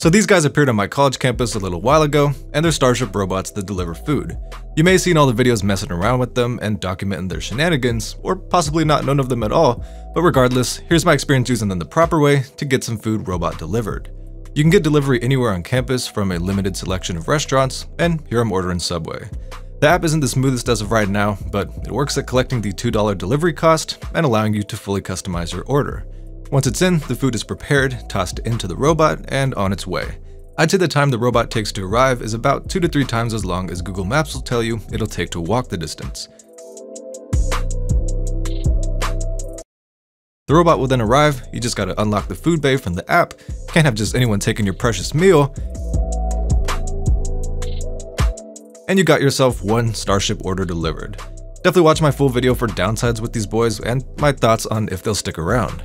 So these guys appeared on my college campus a little while ago, and they're Starship robots that deliver food. You may have seen all the videos messing around with them and documenting their shenanigans, or possibly not known of them at all, but regardless, here's my experience using them the proper way to get some food robot delivered. You can get delivery anywhere on campus from a limited selection of restaurants, and here I'm ordering Subway. The app isn't the smoothest as of right now, but it works at collecting the $2 delivery cost and allowing you to fully customize your order. Once it's in, the food is prepared, tossed into the robot, and on its way. I'd say the time the robot takes to arrive is about 2 to 3 times as long as Google Maps will tell you it'll take to walk the distance. The robot will then arrive, you just gotta unlock the food bay from the app, can't have just anyone taking your precious meal, and you got yourself one Starship order delivered. Definitely watch my full video for downsides with these boys and my thoughts on if they'll stick around.